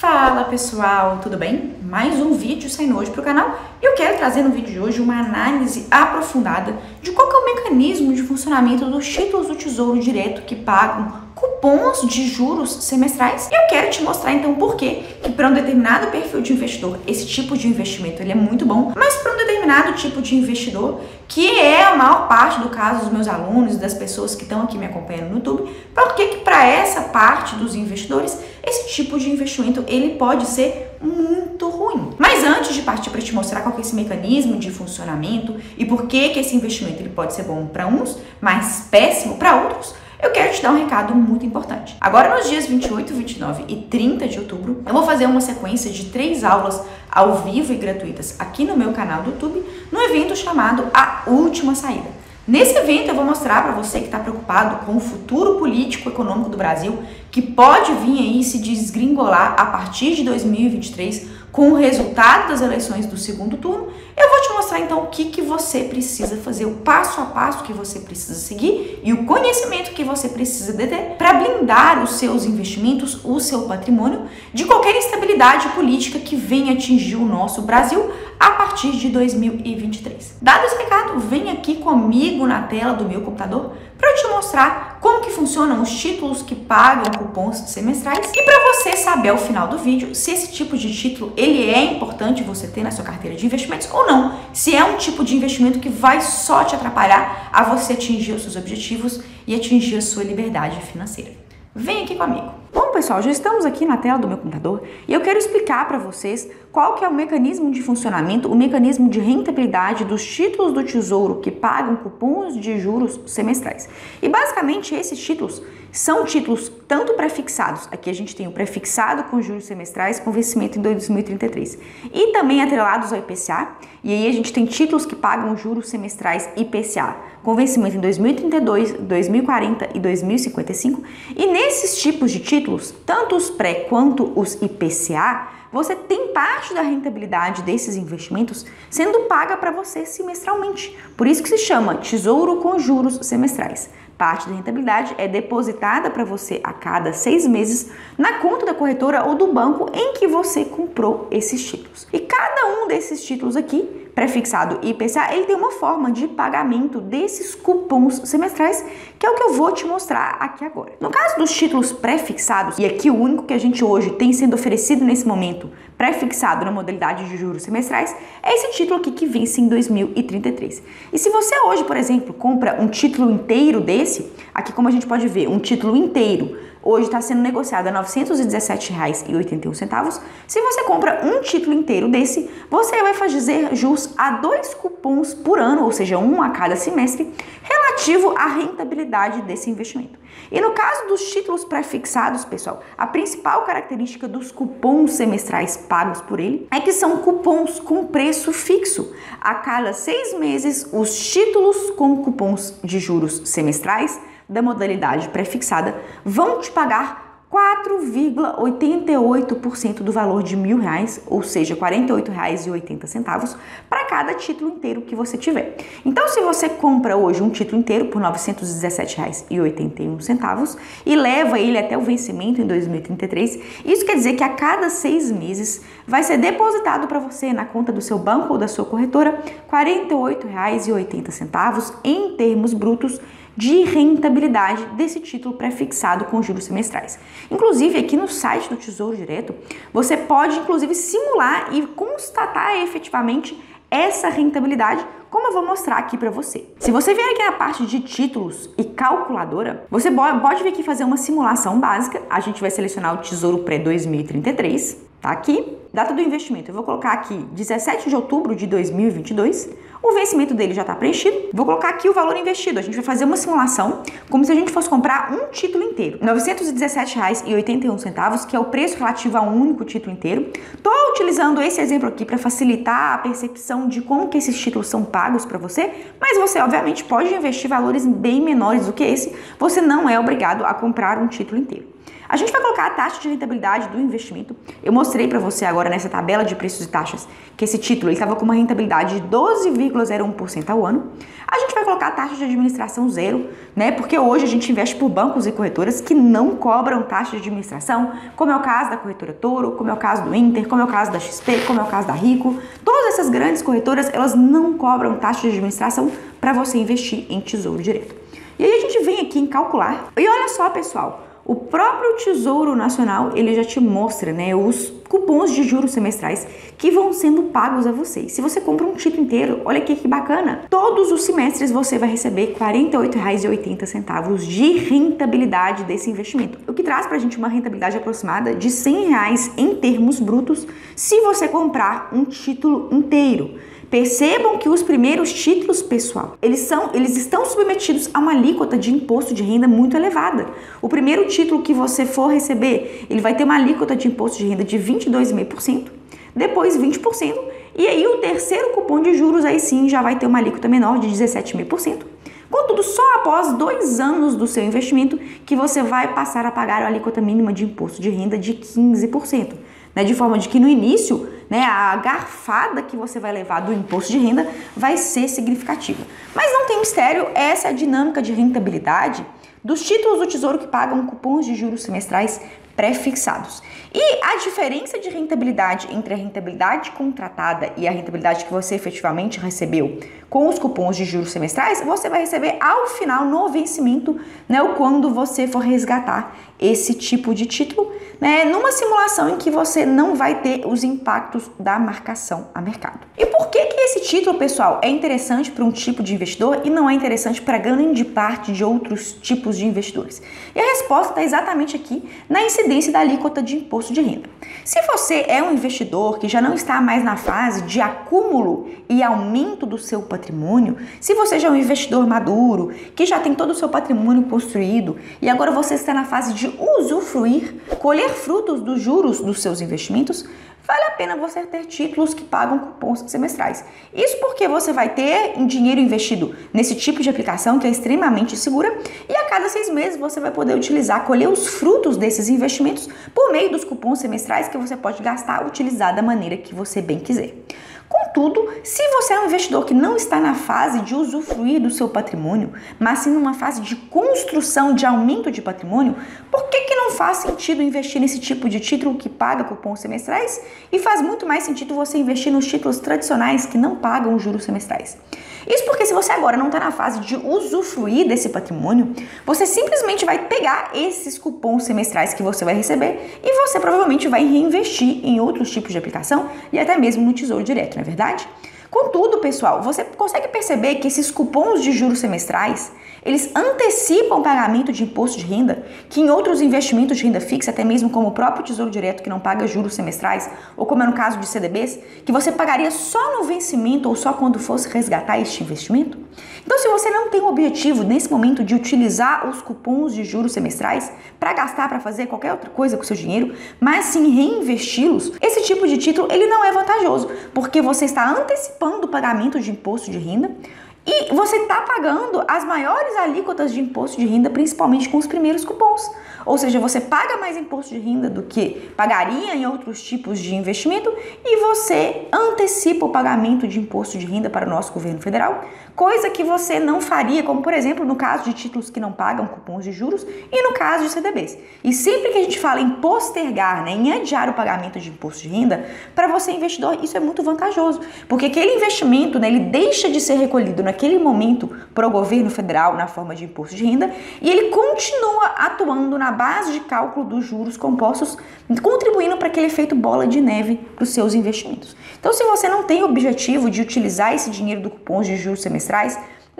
Fala pessoal, tudo bem? Mais um vídeo saindo hoje para o canal e eu quero trazer no vídeo de hoje uma análise aprofundada de qual é o mecanismo de funcionamento dos títulos do Tesouro Direto que pagam cupons de juros semestrais. E eu quero te mostrar então por que para um determinado perfil de investidor esse tipo de investimento ele é muito bom, mas para um determinado tipo de investidor que é a maior parte do caso dos meus alunos, das pessoas que estão aqui me acompanhando no YouTube, por que para essa parte dos investidores esse tipo de investimento ele pode ser muito ruim. Mas antes de partir para te mostrar qual é esse mecanismo de funcionamento e por que que esse investimento ele pode ser bom para uns, mas péssimo para outros, eu quero te dar um recado muito importante. Agora, nos dias 28, 29 e 30 de outubro, eu vou fazer uma sequência de três aulas ao vivo e gratuitas aqui no meu canal do YouTube, no evento chamado A Última Saída. Nesse evento eu vou mostrar para você que está preocupado com o futuro político econômico do Brasil, que pode vir aí se desgringolar a partir de 2023 com o resultado das eleições do segundo turno, eu vou te mostrar então o que, que você precisa fazer, o passo a passo que você precisa seguir e o conhecimento que você precisa ter para blindar os seus investimentos, o seu patrimônio de qualquer instabilidade política que venha atingir o nosso Brasil a partir de 2023. Dado esse recado, vem aqui comigo na tela do meu computador para te mostrar como que funcionam os títulos que pagam cupons semestrais e para você saber ao final do vídeo se esse tipo de título ele é importante você ter na sua carteira de investimentos ou não, se é um tipo de investimento que vai só te atrapalhar a você atingir os seus objetivos e atingir a sua liberdade financeira. Vem aqui comigo. Bom, pessoal, já estamos aqui na tela do meu computador e eu quero explicar para vocês qual que é o mecanismo de funcionamento, o mecanismo de rentabilidade dos títulos do Tesouro que pagam cupons de juros semestrais. E basicamente esses títulos são títulos tanto prefixados, aqui a gente tem o prefixado com juros semestrais com vencimento em 2033, e também atrelados ao IPCA, e aí a gente tem títulos que pagam juros semestrais IPCA com vencimento em 2032, 2040 e 2055, e nesses tipos de títulos, tanto os pré quanto os IPCA, você tem parte da rentabilidade desses investimentos sendo paga para você semestralmente. Por isso que se chama Tesouro com juros semestrais. Parte da rentabilidade é depositada para você a cada seis meses na conta da corretora ou do banco em que você comprou esses títulos. E cada um desses títulos aqui prefixado IPCA, ele tem uma forma de pagamento desses cupons semestrais, que é o que eu vou te mostrar aqui agora. No caso dos títulos prefixados, e aqui o único que a gente hoje tem sendo oferecido nesse momento, prefixado na modalidade de juros semestrais, é esse título aqui que vence em 2033. E se você hoje, por exemplo, compra um título inteiro desse, aqui como a gente pode ver, um título inteiro hoje está sendo negociado a R$ 917,81. Se você compra um título inteiro desse, você vai fazer jus a dois cupons por ano, ou seja, um a cada semestre, relativo à rentabilidade desse investimento. E no caso dos títulos prefixados, pessoal, a principal característica dos cupons semestrais pagos por ele é que são cupons com preço fixo. A cada seis meses, os títulos com cupons de juros semestrais da modalidade prefixada vão te pagar 4,88% do valor de mil reais, ou seja, R$ 48,80 para cada título inteiro que você tiver. Então, se você compra hoje um título inteiro por R$ 917,81 e leva ele até o vencimento em 2033, isso quer dizer que a cada seis meses vai ser depositado para você na conta do seu banco ou da sua corretora R$ 48,80 em termos brutos de rentabilidade desse título prefixado com juros semestrais. Inclusive, aqui no site do Tesouro Direto, você pode inclusive simular e constatar efetivamente essa rentabilidade, como eu vou mostrar aqui para você. Se você vier aqui na parte de títulos e calculadora, você pode vir aqui fazer uma simulação básica. A gente vai selecionar o Tesouro Pré-2033, tá aqui. Data do investimento, eu vou colocar aqui 17 de outubro de 2022. O vencimento dele já está preenchido. Vou colocar aqui o valor investido. A gente vai fazer uma simulação como se a gente fosse comprar um título inteiro. R$ 917,81, que é o preço relativo a um único título inteiro. Estou utilizando esse exemplo aqui para facilitar a percepção de como que esses títulos são pagos para você, mas você obviamente pode investir valores bem menores do que esse. Você não é obrigado a comprar um título inteiro. A gente vai colocar a taxa de rentabilidade do investimento. Eu mostrei para você agora nessa tabela de preços e taxas que esse título estava com uma rentabilidade de 12,01% ao ano. A gente vai colocar a taxa de administração zero, né? Porque hoje a gente investe por bancos e corretoras que não cobram taxa de administração, como é o caso da corretora Toro, como é o caso do Inter, como é o caso da XP, como é o caso da Rico. Todas essas grandes corretoras, elas não cobram taxa de administração para você investir em tesouro direto. E aí a gente vem aqui em calcular. E olha só, pessoal, o próprio Tesouro Nacional, ele já te mostra, né, os cupons de juros semestrais que vão sendo pagos a vocês. Se você compra um título inteiro, olha aqui que bacana. Todos os semestres você vai receber R$ 48,80 de rentabilidade desse investimento, o que traz para a gente uma rentabilidade aproximada de 100 reais em termos brutos se você comprar um título inteiro. Percebam que os primeiros títulos, pessoal, eles são, eles estão submetidos a uma alíquota de imposto de renda muito elevada. O primeiro título que você for receber, ele vai ter uma alíquota de imposto de renda de 22,5%, depois 20%, e aí o terceiro cupom de juros aí sim já vai ter uma alíquota menor de 17,5%. Contudo, só após dois anos do seu investimento que você vai passar a pagar a alíquota mínima de imposto de renda de 15%. Né? De forma de que no início né, a garfada que você vai levar do imposto de renda vai ser significativa. Mas não tem mistério, essa é a dinâmica de rentabilidade dos títulos do Tesouro que pagam cupons de juros semestrais pré-fixados. E a diferença de rentabilidade entre a rentabilidade contratada e a rentabilidade que você efetivamente recebeu com os cupons de juros semestrais, você vai receber ao final, no vencimento, né, ou quando você for resgatar esse tipo de título, né, numa simulação em que você não vai ter os impactos da marcação a mercado. E por que que esse título, pessoal, é interessante para um tipo de investidor e não é interessante para grande parte de outros tipos de investidores? E a resposta está exatamente aqui na incidência da alíquota de imposto de renda. Se você é um investidor que já não está mais na fase de acúmulo e aumento do seu patrimônio, se você já é um investidor maduro, que já tem todo o seu patrimônio construído e agora você está na fase de usufruir, colher frutos dos juros dos seus investimentos, vale a pena você ter títulos que pagam cupons semestrais. Isso porque você vai ter dinheiro investido nesse tipo de aplicação que é extremamente segura e a cada seis meses você vai poder utilizar, colher os frutos desses investimentos por meio dos cupons semestrais que você pode gastar, utilizar da maneira que você bem quiser. Contudo, se você é um investidor que não está na fase de usufruir do seu patrimônio, mas sim numa fase de construção, de aumento de patrimônio, por que, que não faz sentido investir nesse tipo de título que paga cupons semestrais e faz muito mais sentido você investir nos títulos tradicionais que não pagam juros semestrais? Isso porque se você agora não está na fase de usufruir desse patrimônio, você simplesmente vai pegar esses cupons semestrais que você vai receber e você provavelmente vai reinvestir em outros tipos de aplicação e até mesmo no Tesouro Direto, não é verdade? Contudo, pessoal, você consegue perceber que esses cupons de juros semestrais, eles antecipam o pagamento de imposto de renda, que em outros investimentos de renda fixa, até mesmo como o próprio Tesouro Direto, que não paga juros semestrais, ou como é no caso de CDBs, que você pagaria só no vencimento ou só quando fosse resgatar este investimento? Então, se você não tem o objetivo nesse momento de utilizar os cupons de juros semestrais para gastar, para fazer qualquer outra coisa com o seu dinheiro, mas sim reinvesti-los, esse tipo de título ele não é vantajoso, porque você está antecipando o pagamento de imposto de renda, e você está pagando as maiores alíquotas de imposto de renda, principalmente com os primeiros cupons. Ou seja, você paga mais imposto de renda do que pagaria em outros tipos de investimento e você antecipa o pagamento de imposto de renda para o nosso governo federal, coisa que você não faria, como por exemplo no caso de títulos que não pagam cupons de juros e no caso de CDBs. E sempre que a gente fala em postergar, né, em adiar o pagamento de imposto de renda, para você investidor isso é muito vantajoso, porque aquele investimento né, ele deixa de ser recolhido naquele momento para o governo federal na forma de imposto de renda e ele continua atuando na base de cálculo dos juros compostos, contribuindo para aquele efeito bola de neve para os seus investimentos. Então, se você não tem o objetivo de utilizar esse dinheiro do cupom de juros semestrais,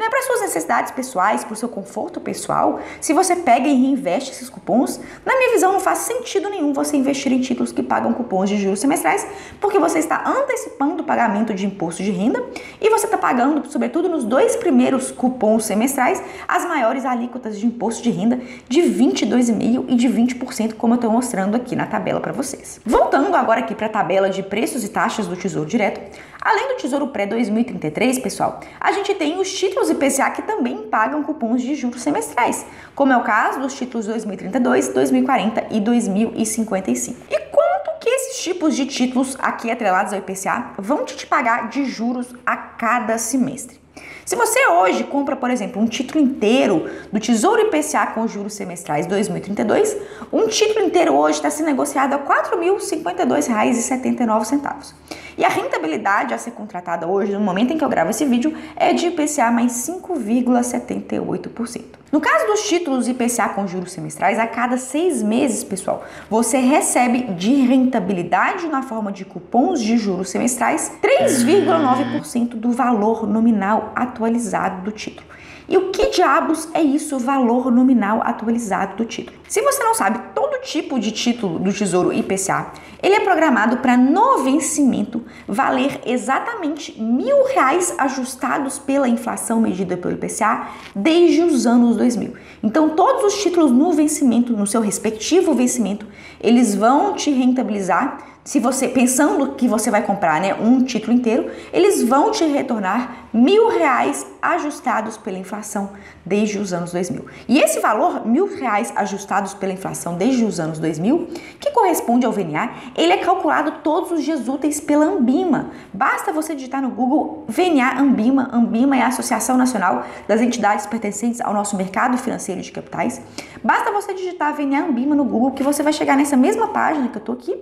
não é para suas necessidades pessoais, para o seu conforto pessoal. Se você pega e reinveste esses cupons, na minha visão não faz sentido nenhum você investir em títulos que pagam cupons de juros semestrais, porque você está antecipando o pagamento de imposto de renda e você está pagando, sobretudo nos dois primeiros cupons semestrais, as maiores alíquotas de imposto de renda de 22,5% e de 20%, como eu estou mostrando aqui na tabela para vocês. Voltando agora aqui para a tabela de preços e taxas do Tesouro Direto, Além do Tesouro Pré-2033, pessoal, a gente tem os títulos IPCA que também pagam cupons de juros semestrais, como é o caso dos títulos 2032, 2040 e 2055. E quanto que esses tipos de títulos aqui atrelados ao IPCA vão te pagar de juros a cada semestre? Se você hoje compra, por exemplo, um título inteiro do Tesouro IPCA com juros semestrais 2032, um título inteiro hoje está sendo negociado a R$ 4.052,79. E a rentabilidade a ser contratada hoje, no momento em que eu gravo esse vídeo, é de IPCA mais 5,78%. No caso dos títulos IPCA com juros semestrais, a cada seis meses, pessoal, você recebe de rentabilidade na forma de cupons de juros semestrais 3,9% do valor nominal atualizado do título. E o que diabos é isso, valor nominal atualizado do título? Se você não sabe, todo tipo de título do Tesouro IPCA, ele é programado para no vencimento valer exatamente mil reais ajustados pela inflação medida pelo IPCA desde os anos 2000. Então, todos os títulos no vencimento, no seu respectivo vencimento, eles vão te rentabilizar se você pensando que você vai comprar né, um título inteiro, eles vão te retornar mil reais ajustados pela inflação desde os anos 2000. E esse valor, mil reais ajustados pela inflação desde os anos 2000, que corresponde ao VNA, ele é calculado todos os dias úteis pela Ambima. Basta você digitar no Google VNA Ambima. Ambima é a Associação Nacional das Entidades Pertencentes ao nosso mercado financeiro de capitais. Basta você digitar VNA Ambima no Google que você vai chegar nessa mesma página que eu tô aqui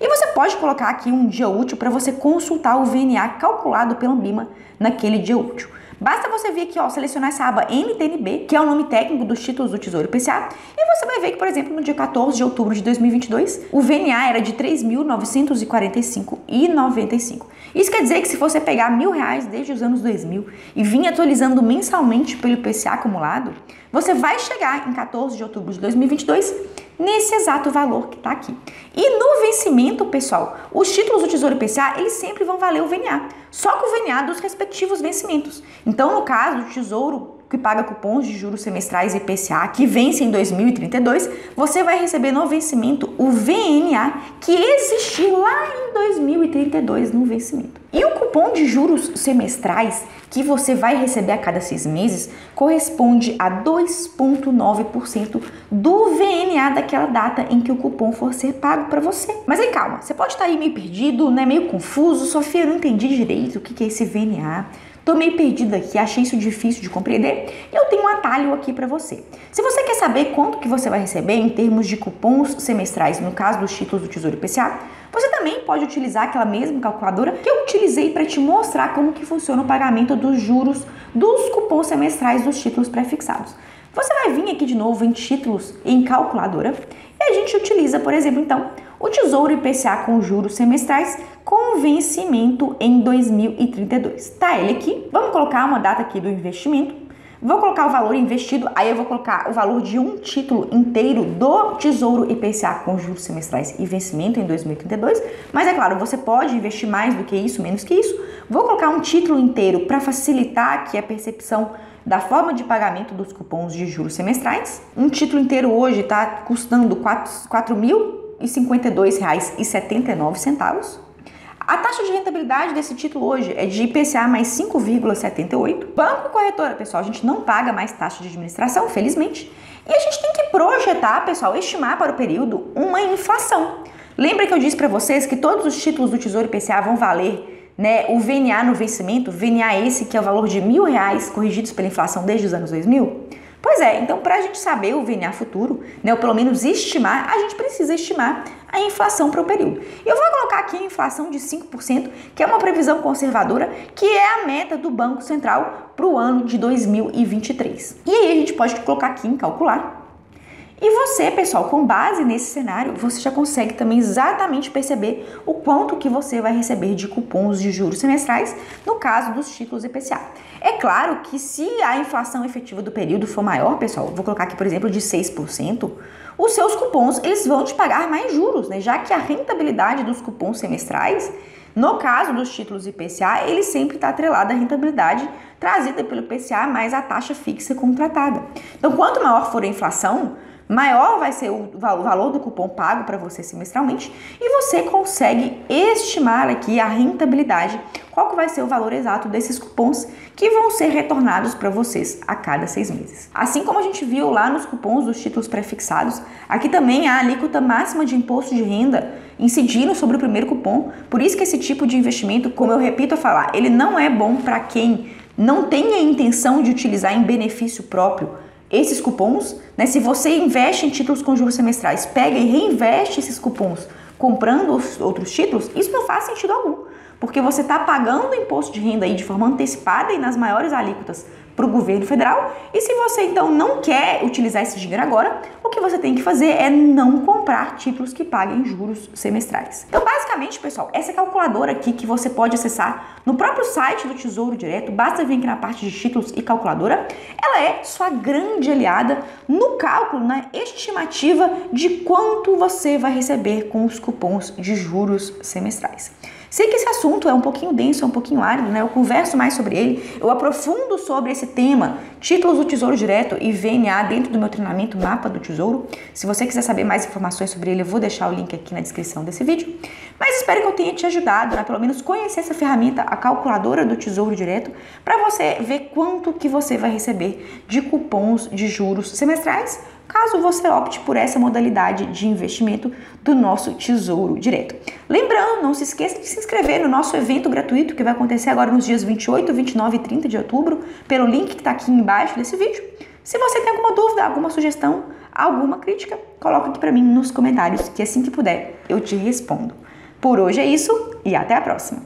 e você pode colocar aqui um dia útil para você consultar o VNA calculado pela Ambima naquele dia útil. Basta você vir aqui, ó, selecionar essa aba NTNB, que é o nome técnico dos títulos do Tesouro IPCA, e você vai ver que, por exemplo, no dia 14 de outubro de 2022, o VNA era de R$ 3.945,95. Isso quer dizer que se você pegar mil reais desde os anos 2000 e vir atualizando mensalmente pelo IPCA acumulado, você vai chegar em 14 de outubro de 2022 nesse exato valor que está aqui. E no vencimento, pessoal, os títulos do Tesouro IPCA, eles sempre vão valer o VNA, só que o VNA dos respectivos vencimentos. Então, no caso do Tesouro que paga cupons de juros semestrais IPCA que vence em 2032, você vai receber no vencimento o VNA que existiu lá em 2032 no vencimento. E o cupom de juros semestrais que você vai receber a cada seis meses corresponde a 2,9% do VNA daquela data em que o cupom for ser pago para você. Mas aí calma, você pode estar aí meio perdido, né, meio confuso, Sofia, eu não entendi direito o que é esse VNA. Tô meio perdida aqui, achei isso difícil de compreender. Eu tenho um atalho aqui para você. Se você quer saber quanto que você vai receber em termos de cupons semestrais, no caso dos títulos do Tesouro IPCA, você também pode utilizar aquela mesma calculadora que eu utilizei para te mostrar como que funciona o pagamento dos juros dos cupons semestrais dos títulos pré-fixados. Você vai vir aqui de novo em títulos em calculadora e a gente utiliza, por exemplo, então, o Tesouro IPCA com juros semestrais com vencimento em 2032. Tá ele aqui. Vamos colocar uma data aqui do investimento. Vou colocar o valor investido, aí eu vou colocar o valor de um título inteiro do Tesouro IPCA com juros semestrais e vencimento em 2032. Mas é claro, você pode investir mais do que isso, menos que isso. Vou colocar um título inteiro para facilitar aqui a percepção da forma de pagamento dos cupons de juros semestrais. Um título inteiro hoje está custando R$ 4.052,79. A taxa de rentabilidade desse título hoje é de IPCA mais 5,78. Banco corretora, pessoal, a gente não paga mais taxa de administração, felizmente. E a gente tem que projetar, pessoal, estimar para o período uma inflação. Lembra que eu disse para vocês que todos os títulos do Tesouro IPCA vão valer né, o VNA no vencimento, VNA esse que é o valor de mil reais corrigidos pela inflação desde os anos 2000? Pois é, então para a gente saber o VNA futuro, né, ou pelo menos estimar, a gente precisa estimar a inflação para o período. Eu vou colocar aqui a inflação de 5%, que é uma previsão conservadora, que é a meta do Banco Central para o ano de 2023. E aí a gente pode colocar aqui em calcular e você, pessoal, com base nesse cenário, você já consegue também exatamente perceber o quanto que você vai receber de cupons de juros semestrais no caso dos títulos IPCA. É claro que se a inflação efetiva do período for maior, pessoal, vou colocar aqui, por exemplo, de 6%, os seus cupons eles vão te pagar mais juros, né? Já que a rentabilidade dos cupons semestrais, no caso dos títulos IPCA, ele sempre está atrelado à rentabilidade trazida pelo IPCA mais a taxa fixa contratada. Então, quanto maior for a inflação, maior vai ser o valor do cupom pago para você semestralmente e você consegue estimar aqui a rentabilidade, qual que vai ser o valor exato desses cupons que vão ser retornados para vocês a cada seis meses. Assim como a gente viu lá nos cupons dos títulos prefixados, aqui também a alíquota máxima de imposto de renda incidindo sobre o primeiro cupom. Por isso que esse tipo de investimento, como eu repito a falar, ele não é bom para quem não tem a intenção de utilizar em benefício próprio esses cupons. Né? Se você investe em títulos com juros semestrais, pega e reinveste esses cupons comprando os outros títulos, isso não faz sentido algum porque você está pagando imposto de renda aí de forma antecipada e nas maiores alíquotas para o governo federal. E se você então não quer utilizar esse dinheiro agora, o que você tem que fazer é não comprar títulos que paguem juros semestrais. Então, basicamente, pessoal, essa calculadora aqui que você pode acessar no próprio site do Tesouro Direto, basta vir aqui na parte de títulos e calculadora, ela é sua grande aliada no cálculo, na estimativa de quanto você vai receber com os cupons de juros semestrais. Sei que esse assunto é um pouquinho denso, é um pouquinho árido, né? Eu converso mais sobre ele, eu aprofundo sobre esse tema, títulos do Tesouro Direto e VNA dentro do meu treinamento Mapa do Tesouro. Se você quiser saber mais informações sobre ele, eu vou deixar o link aqui na descrição desse vídeo. Mas espero que eu tenha te ajudado a pelo menos conhecer essa ferramenta, a calculadora do Tesouro Direto, para você ver quanto que você vai receber de cupons de juros semestrais caso você opte por essa modalidade de investimento do nosso Tesouro Direto. Lembrando, não se esqueça de se inscrever no nosso evento gratuito que vai acontecer agora nos dias 28, 29 e 30 de outubro, pelo link que está aqui embaixo desse vídeo. Se você tem alguma dúvida, alguma sugestão, alguma crítica, coloca aqui para mim nos comentários que assim que puder eu te respondo. Por hoje é isso e até a próxima!